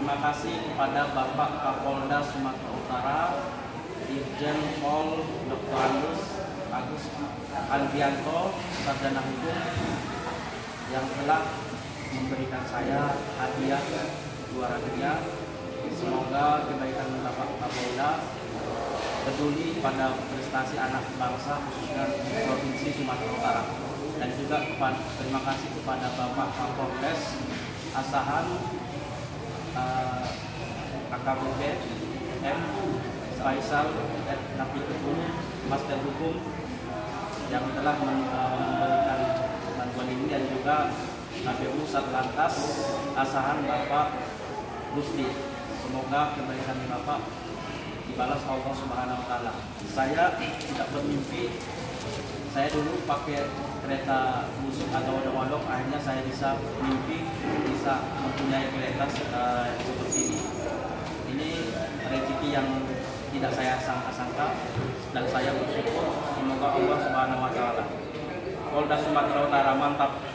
Terima kasih kepada Bapak Kapolda Sumatera Utara, Irjen Pol Dr. Agus Agus Sarjana Hukum, yang telah memberikan saya hadiah juara dunia. Semoga kebaikan Bapak Kapolda peduli pada prestasi anak bangsa khususnya di Provinsi Sumatera Utara. Dan juga terima kasih kepada Bapak Kapolres Asahan AKBP M Faisal Nabi Hukum Master Hukum yang telah memberikan bantuan ini dan juga KPU Satlantas Asahan Bapak Gusti. Semoga kebaikan Bapak dibalas Allah Subhanahu wa taala. Saya tidak bermimpi saya dulu pakai kereta musik atau odong-odong akhirnya saya bisa mimpi bisa mempunyai kereta uh, yang tidak saya sangka-sangka dan saya bersyukur semoga Allah Subhanahu wa taala. Polda Sumatera Utara mantap.